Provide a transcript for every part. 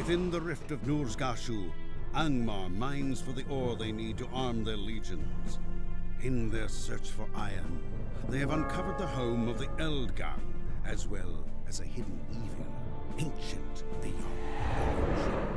Within the rift of Nurz Ghashu, Angmar mines for the ore they need to arm their legions. In their search for iron, they have uncovered the home of the Eldgar, as well as a hidden evil, ancient beyond.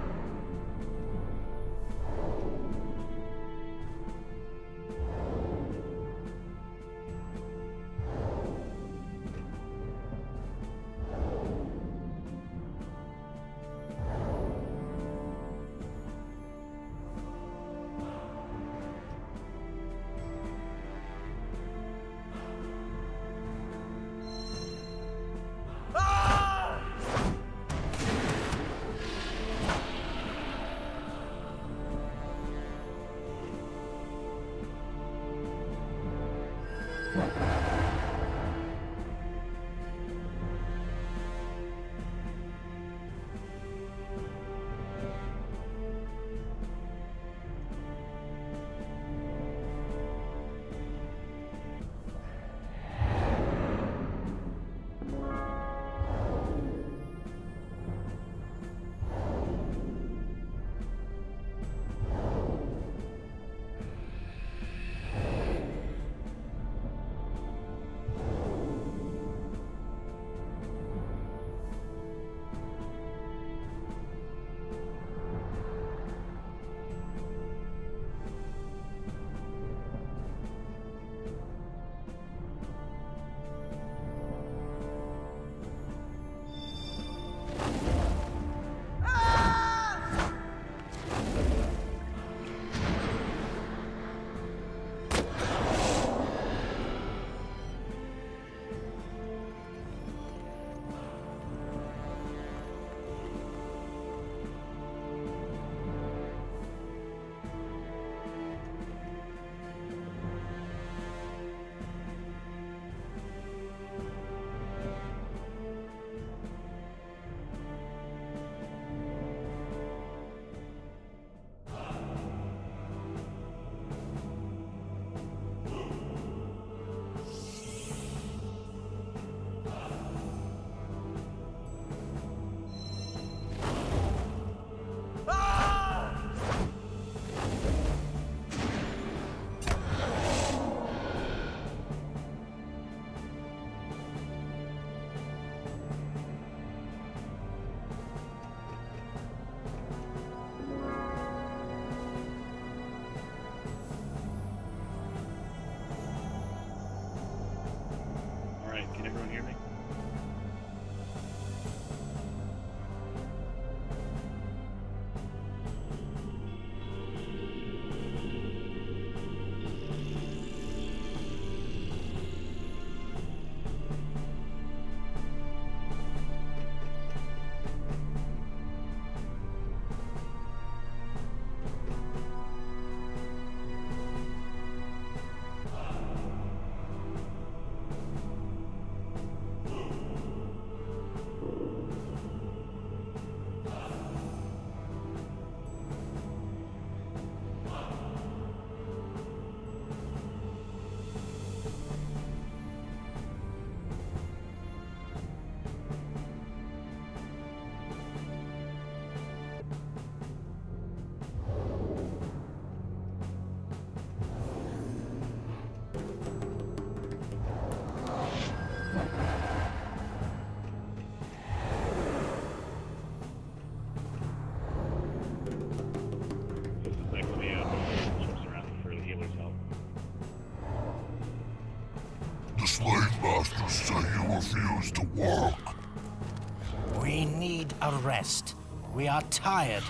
We are tired.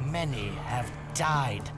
Many have died.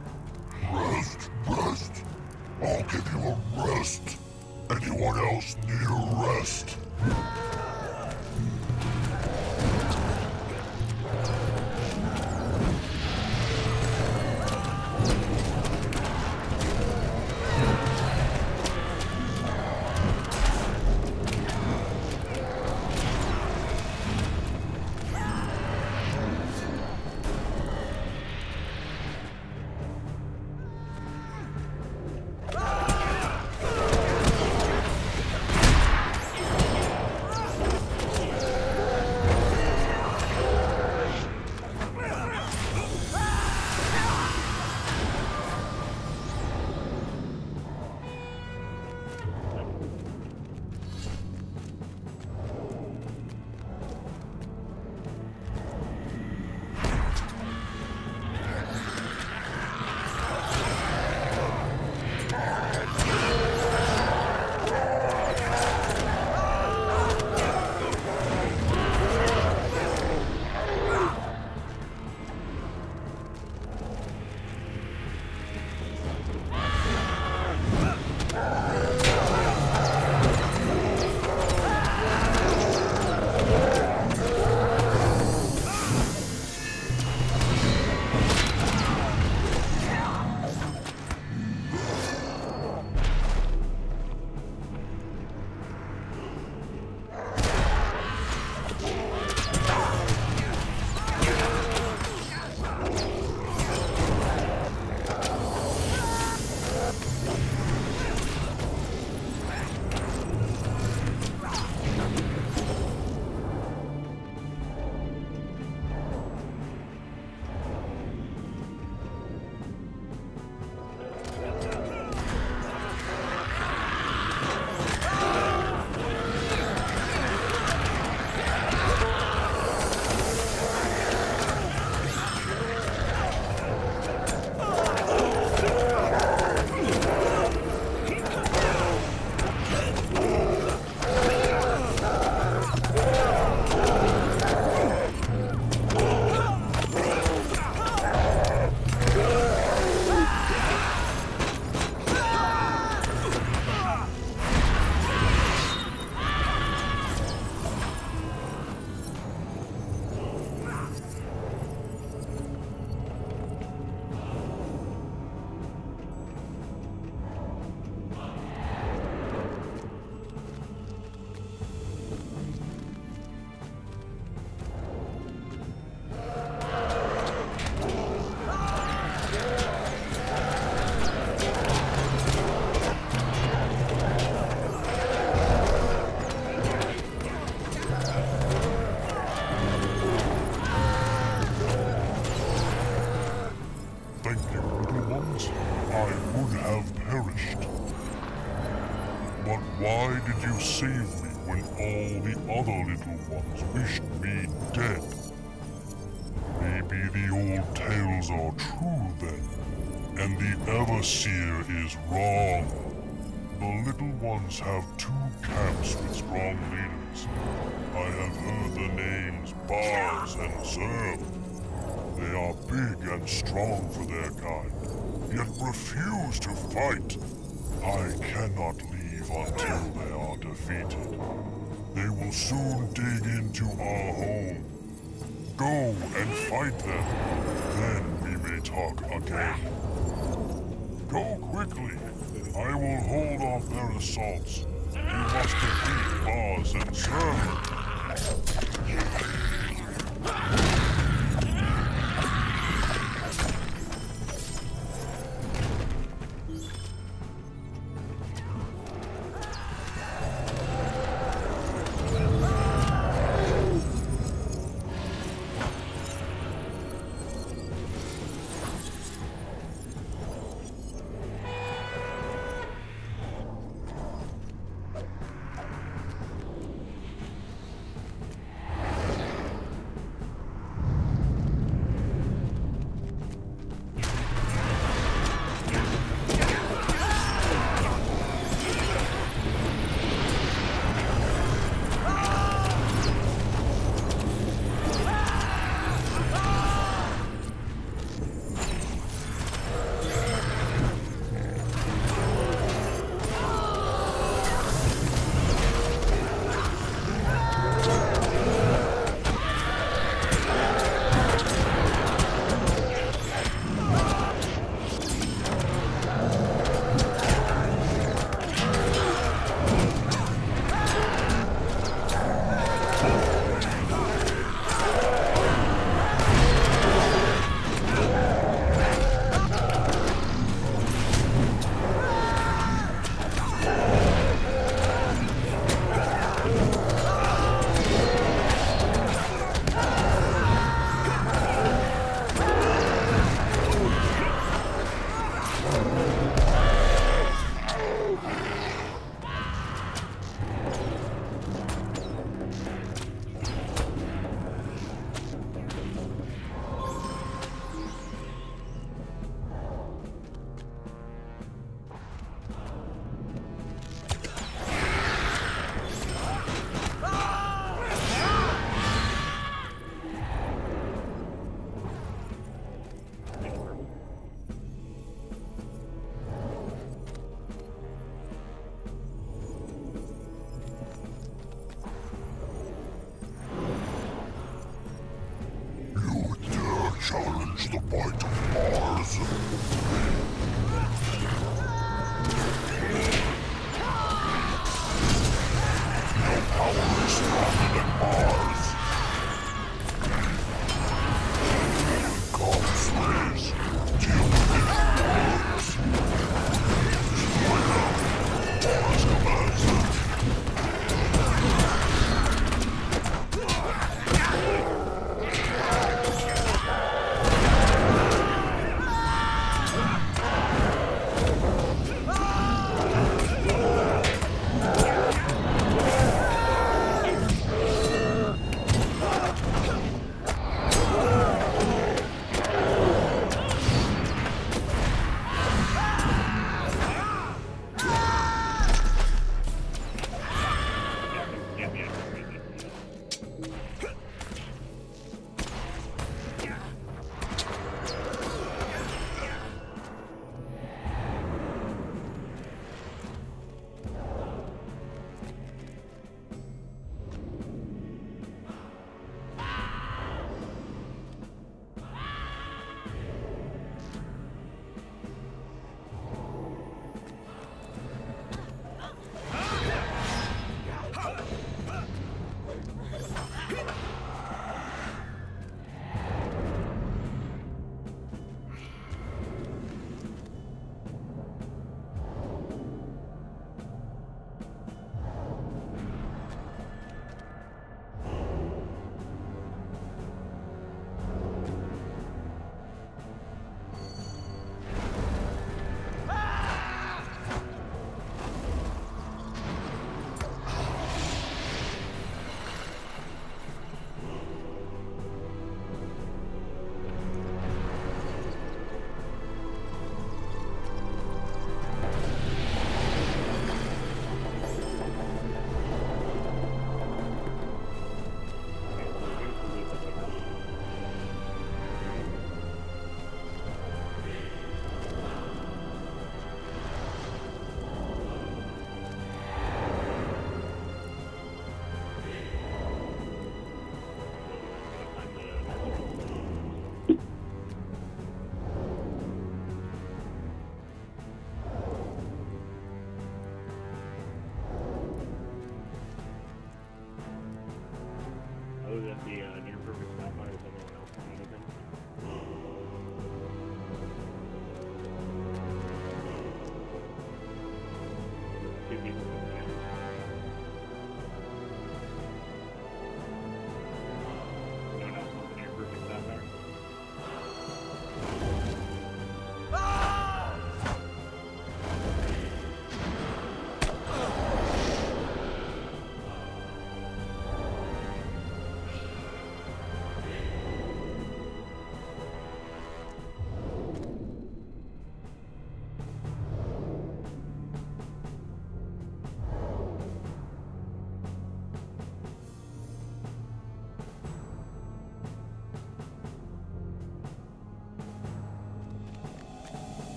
The Everseer is wrong. The little ones have two camps with strong leaders. I have heard the names Barz and Zurm. They are big and strong for their kind, yet refuse to fight. I cannot leave until they are defeated. They will soon dig into our home. Go and fight them. Then we may talk again. Quickly. I will hold off their assaults. You must defeat Barz and Zurm.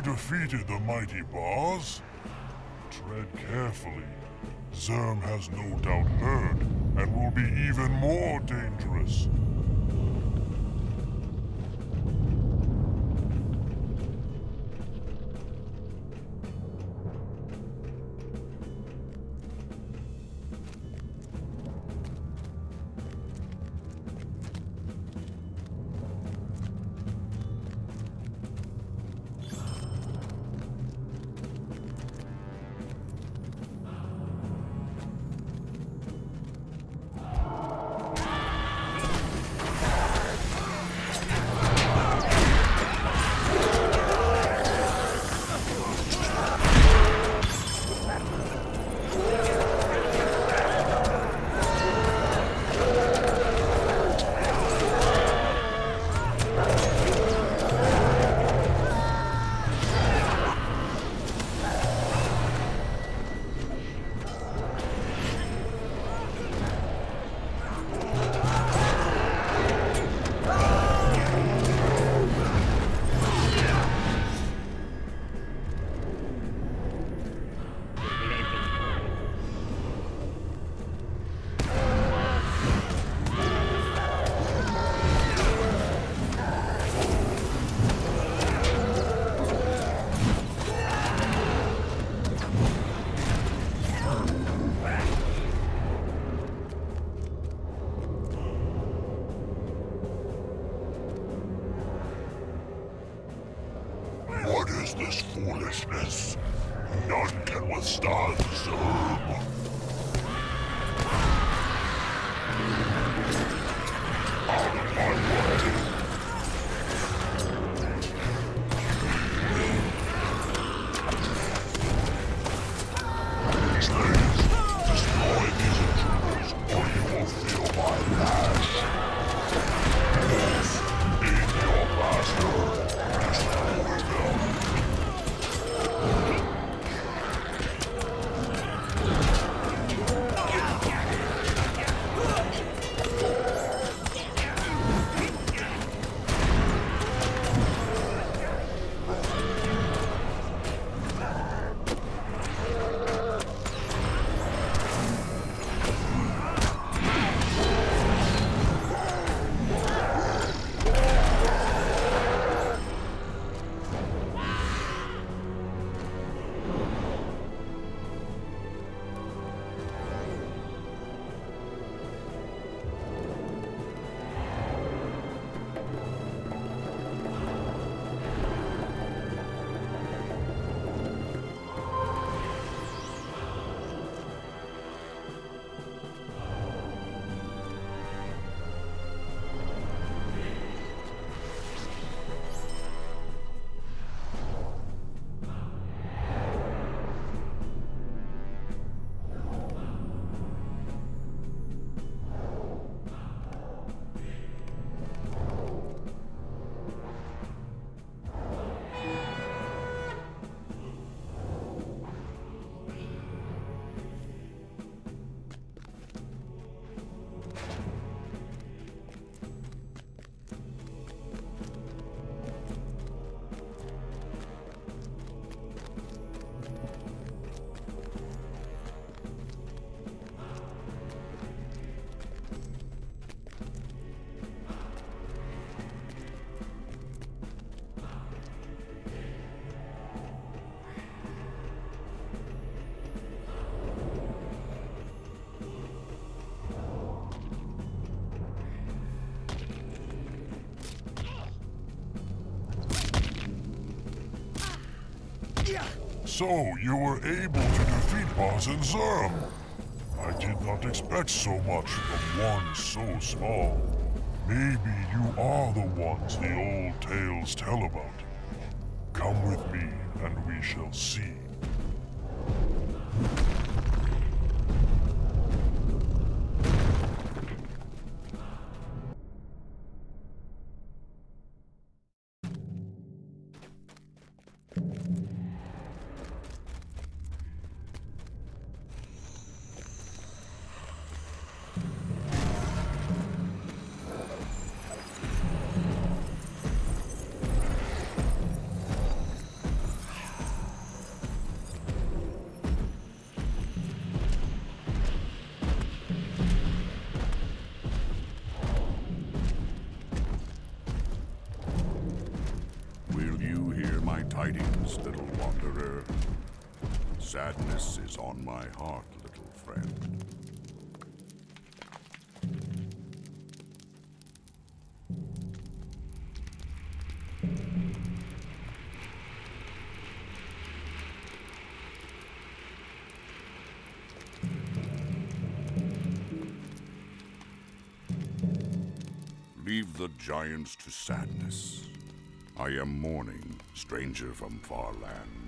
You defeated the mighty Barz? Tread carefully. Zurm has no doubt heard, and will be even more dangerous. So, you were able to defeat Boss and Zurm. I did not expect so much from one so small. Maybe you are the ones the old tales tell about. Wanderer. Sadness is on my heart, little friend. Leave the giants to sadness. I am mourning, stranger from far lands.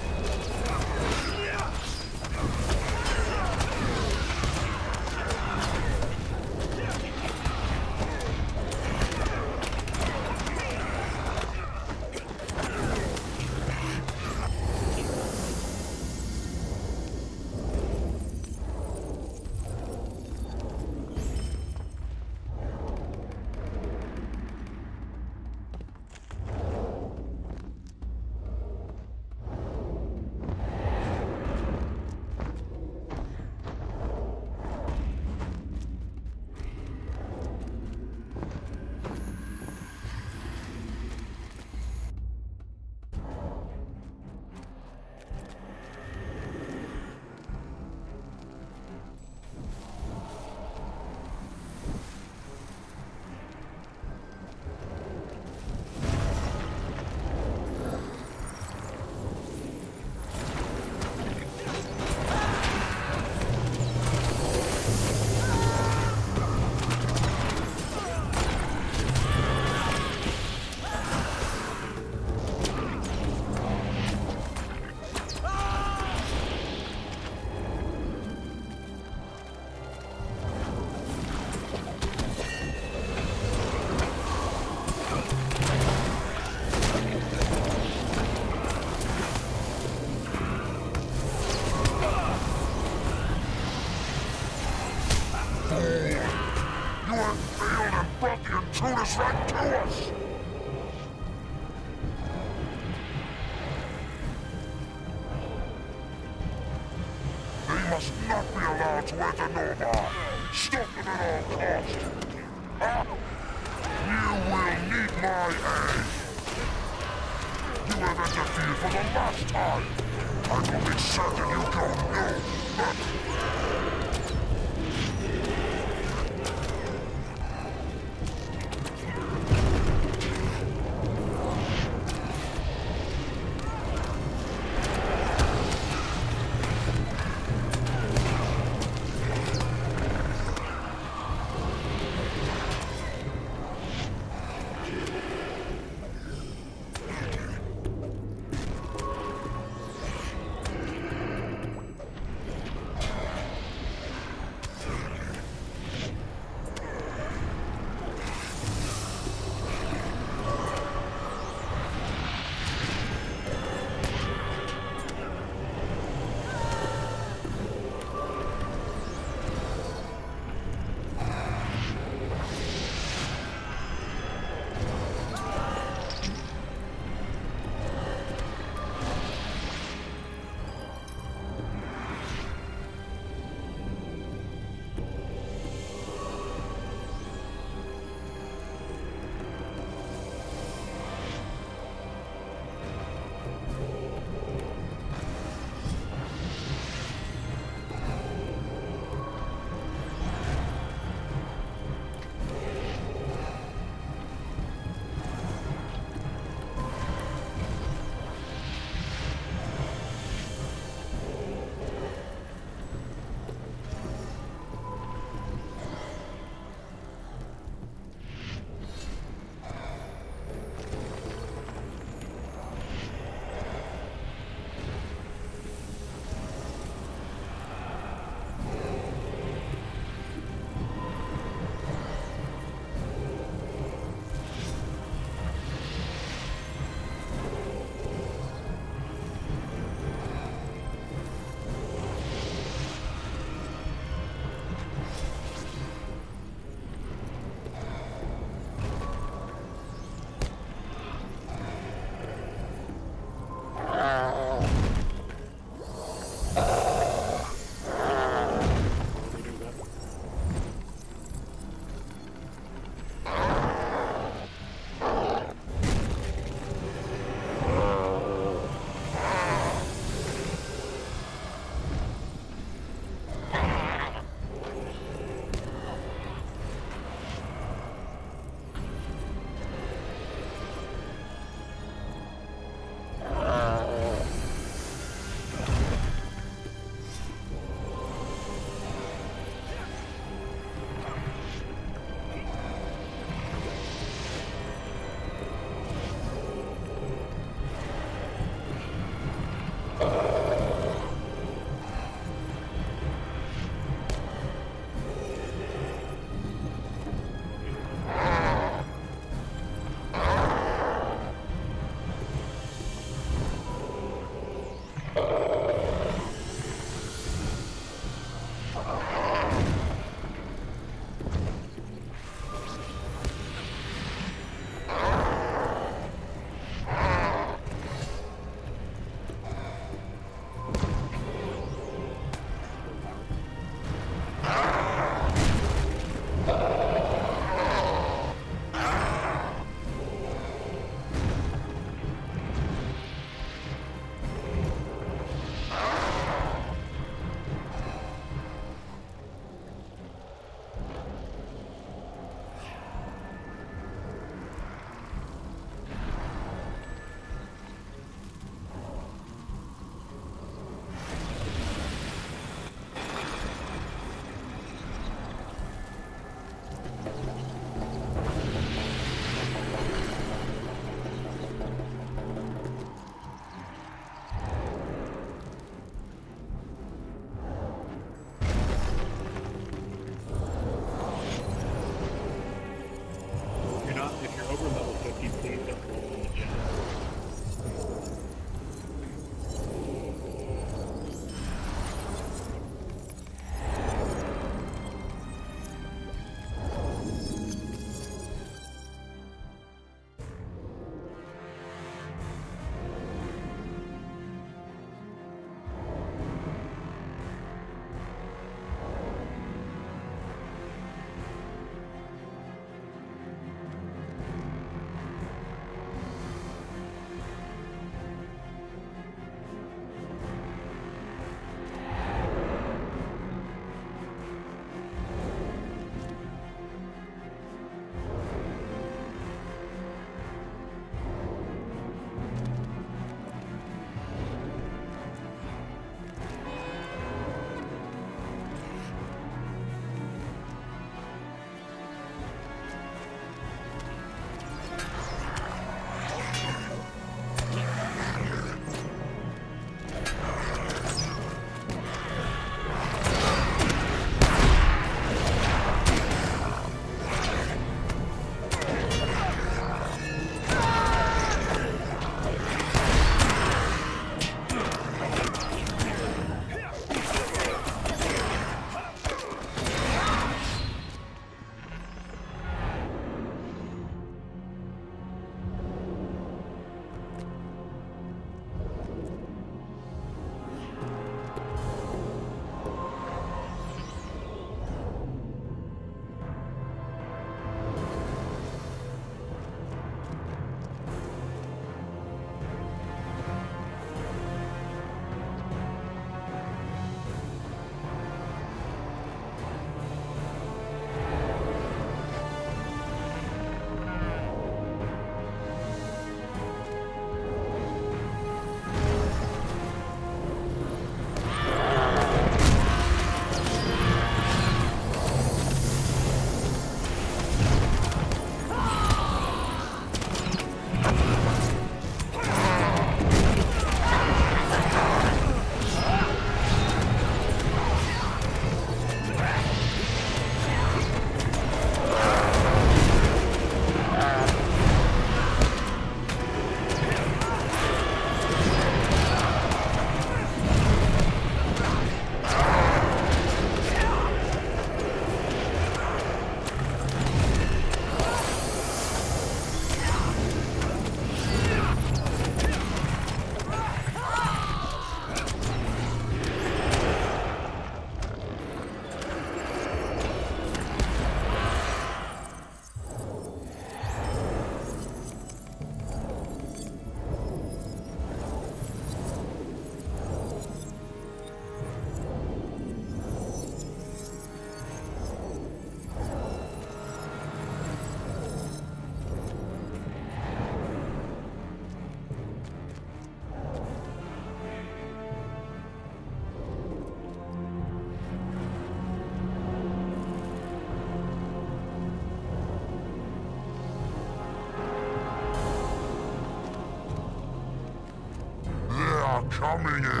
chamem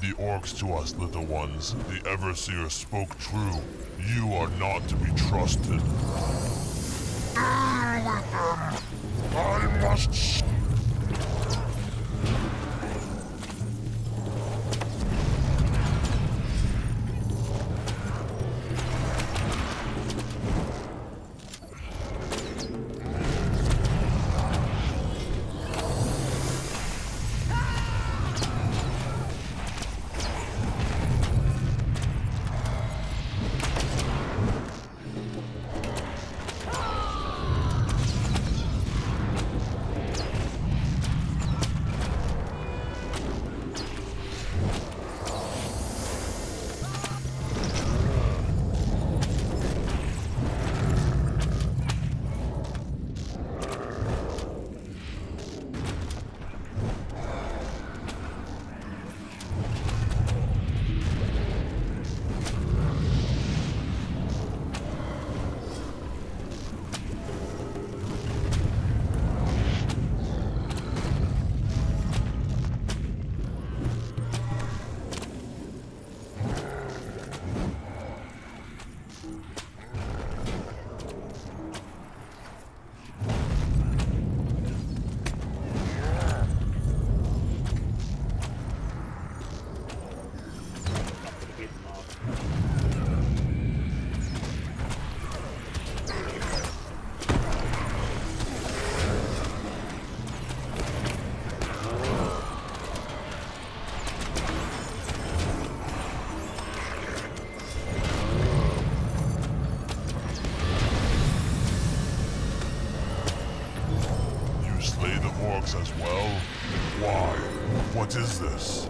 the orcs to us, little ones. The Everseer spoke true. You are not to be trusted. Ah, I must works as well? Why? What is this?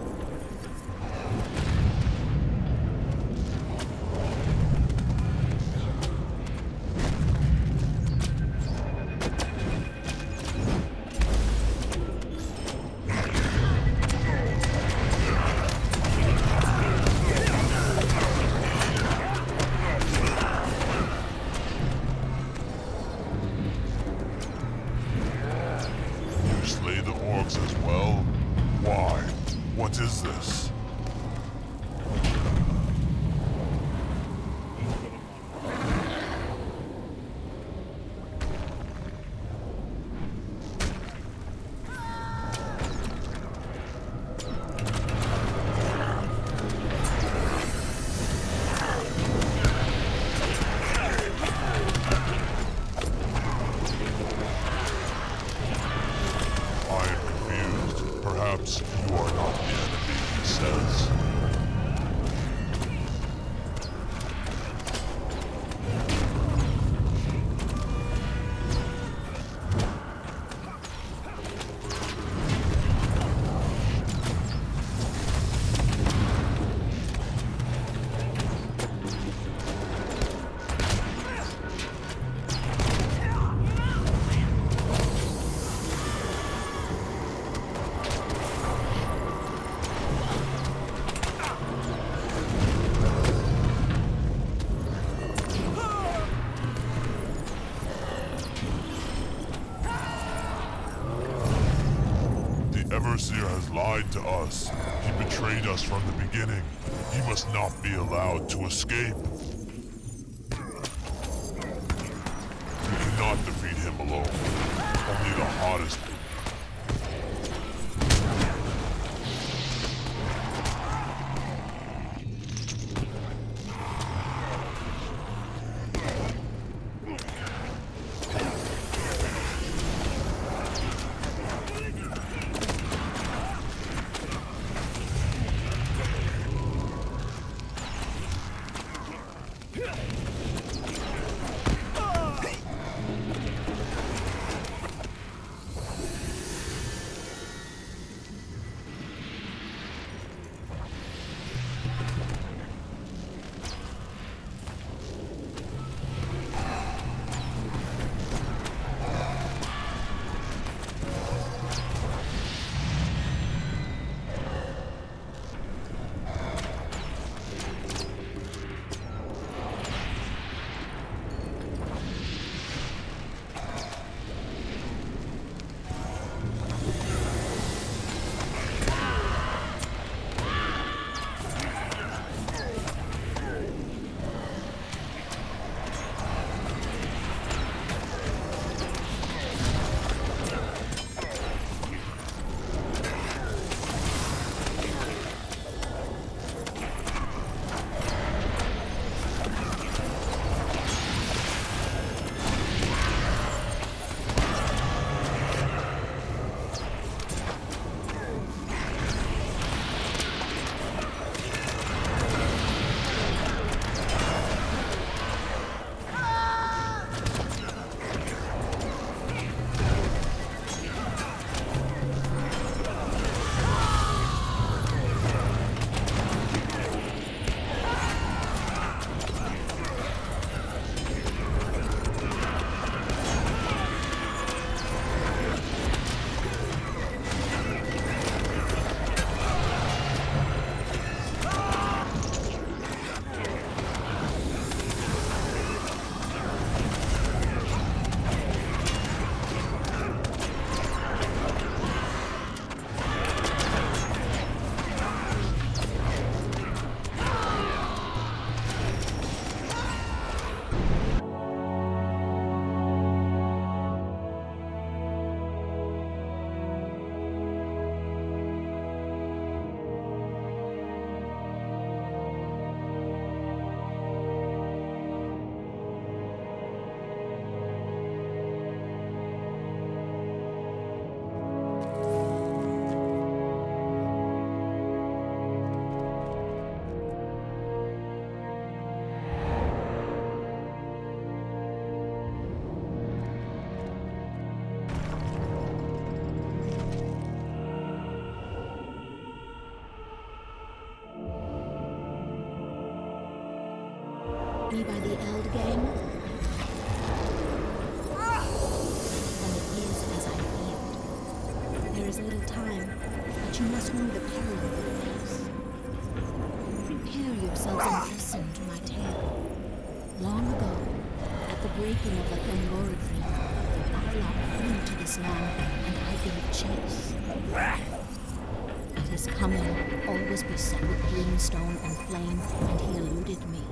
Must not be allowed to escape. Know the peril you face. Prepare yourselves and listen to my tale. Long ago, at the breaking of the Thangora Dream, Arlok flew to this land, and I gave chase. At his coming, always beset with brimstone and flame, and he eluded me.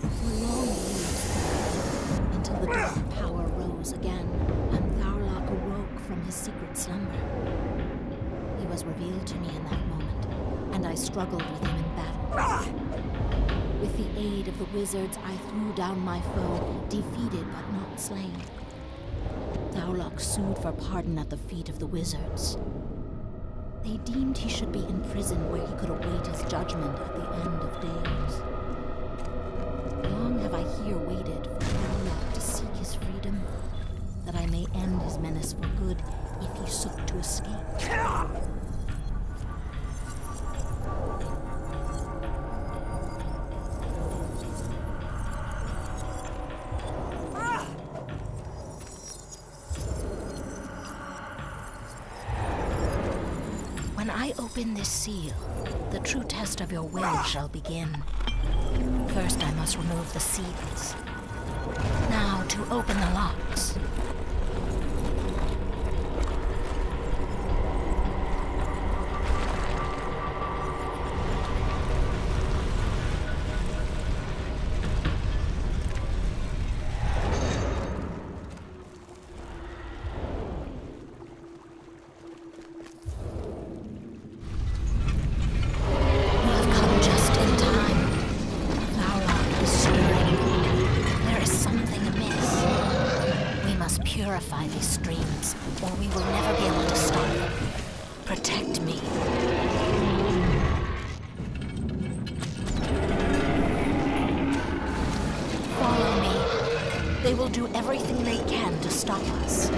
For long years, until the dark power rose again, and Tharlok awoke from his secret slumber. Was revealed to me in that moment, and I struggled with him in battle. With the aid of the wizards, I threw down my foe, defeated but not slain. Tharlok sued for pardon at the feet of the wizards. They deemed he should be in prison where he could await his judgment at the end of days. Long have I here waited for Tharlok to seek his freedom, that I may end his menace for good if he sought to escape. Open this seal, the true test of your will shall begin. First, I must remove the seals. Now, to open the locks. these streams, or we will never be able to stop them. Protect me. Follow me. They will do everything they can to stop us.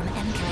from Emka.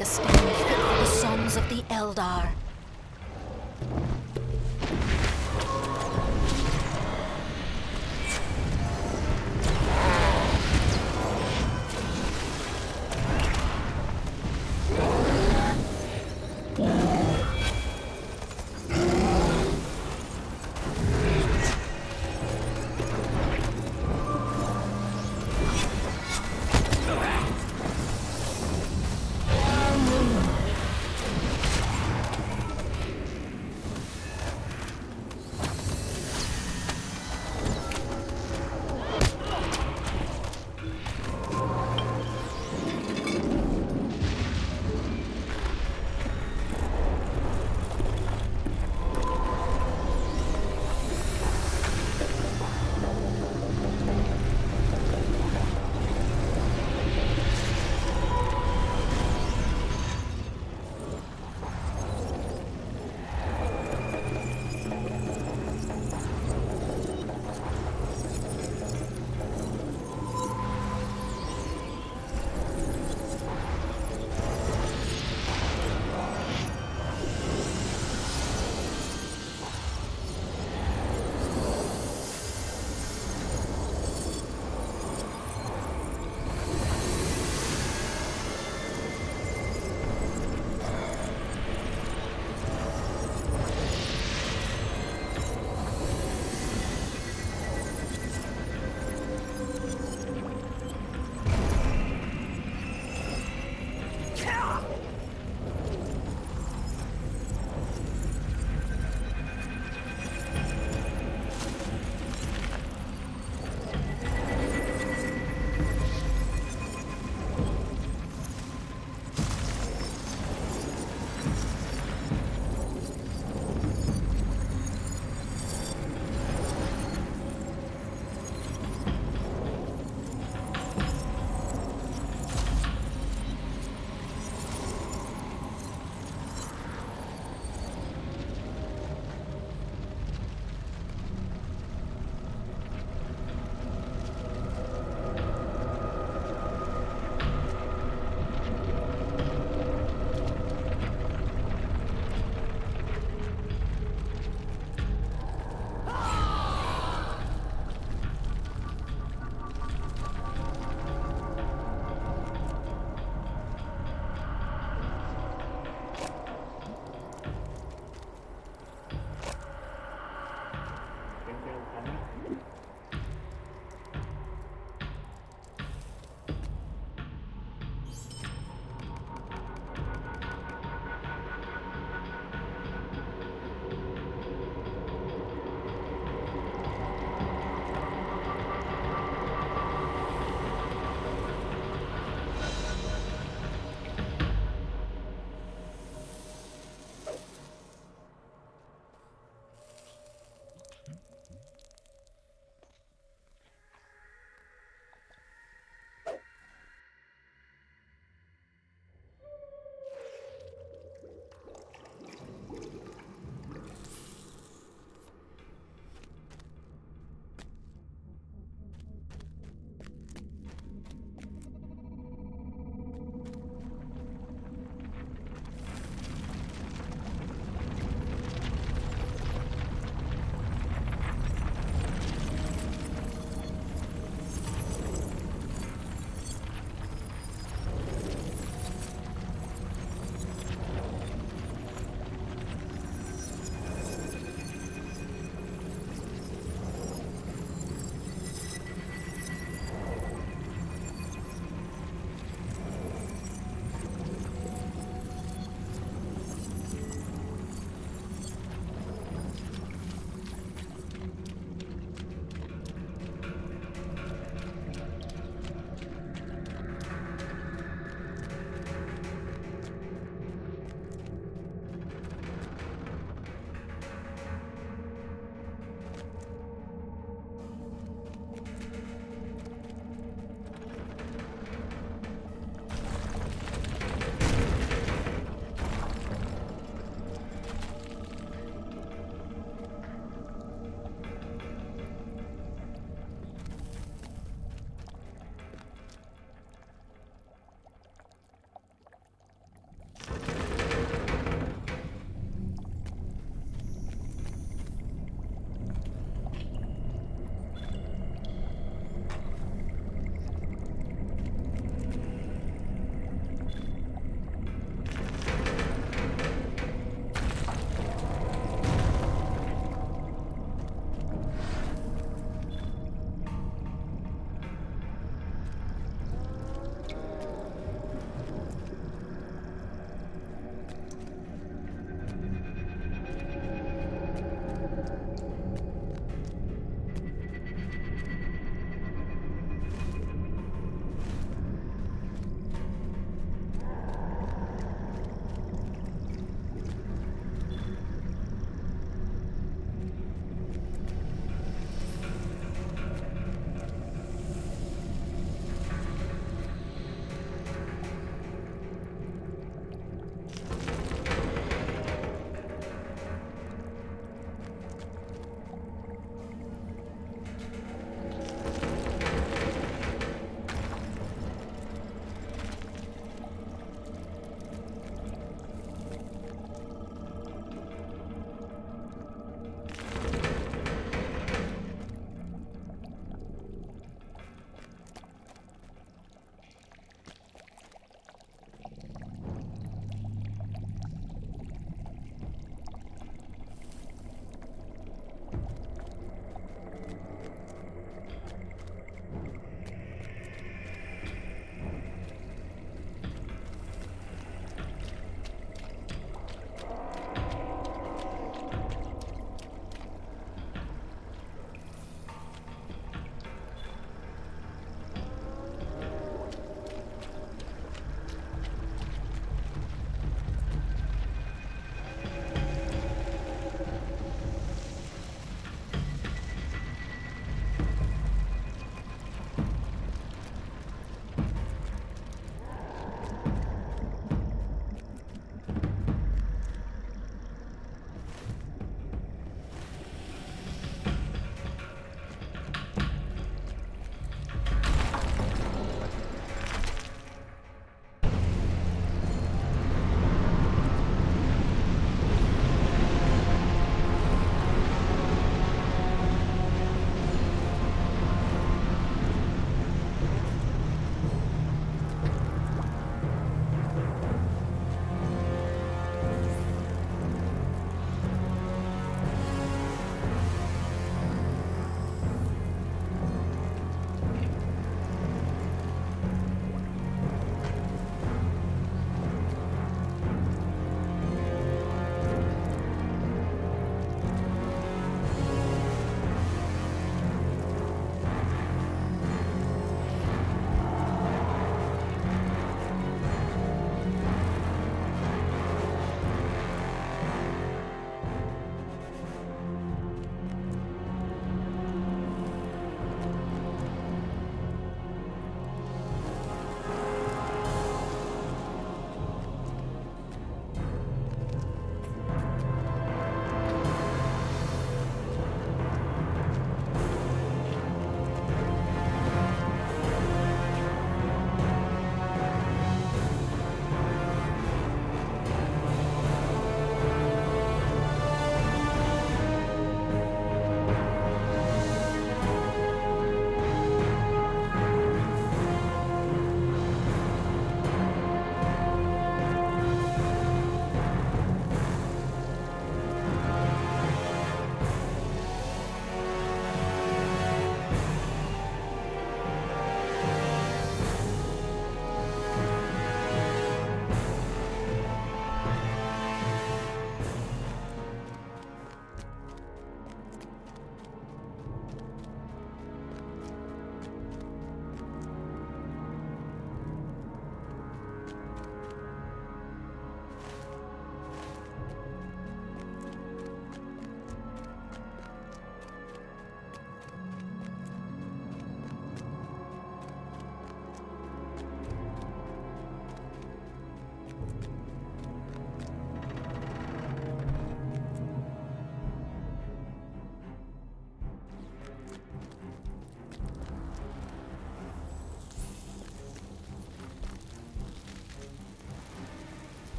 A stand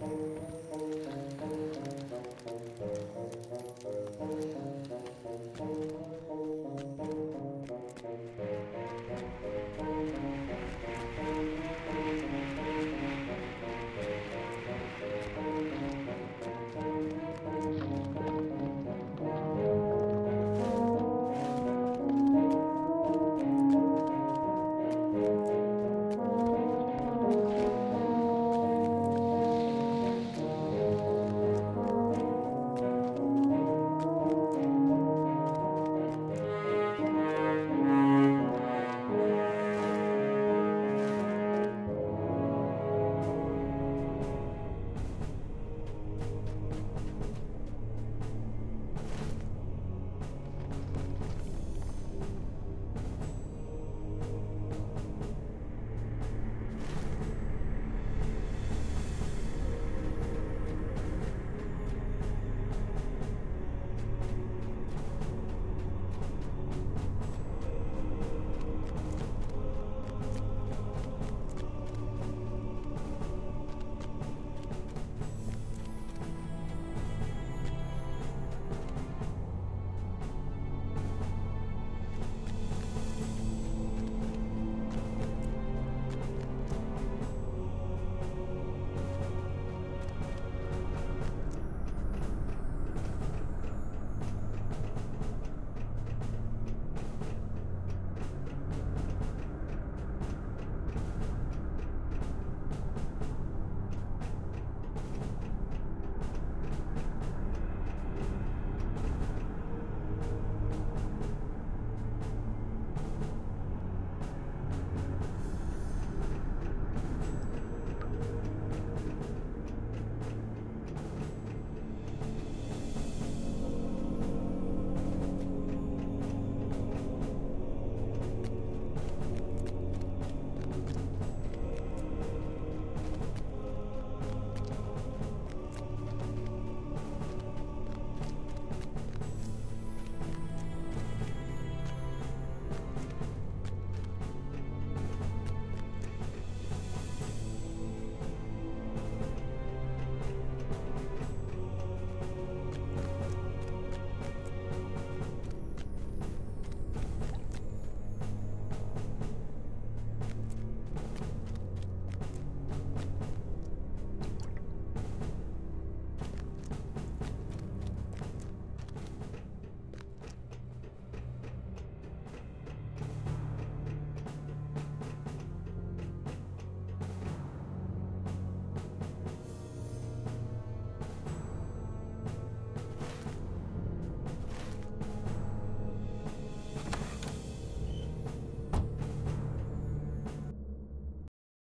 Thank you.